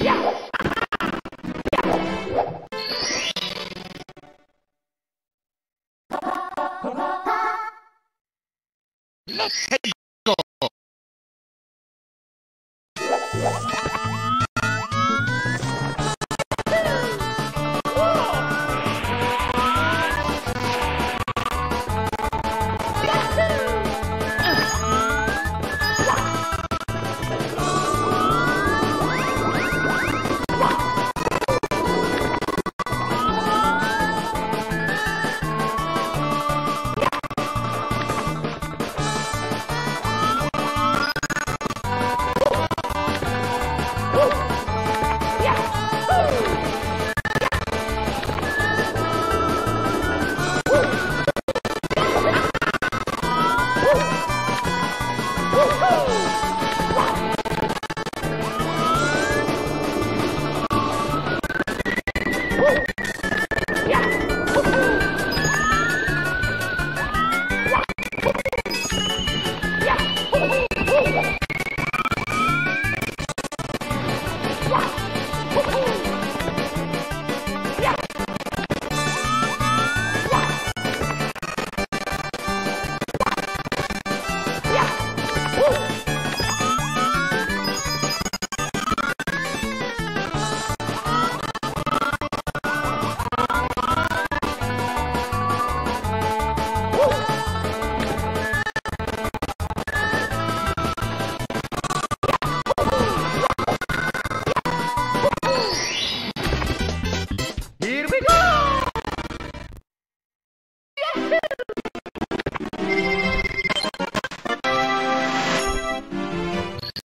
Let's head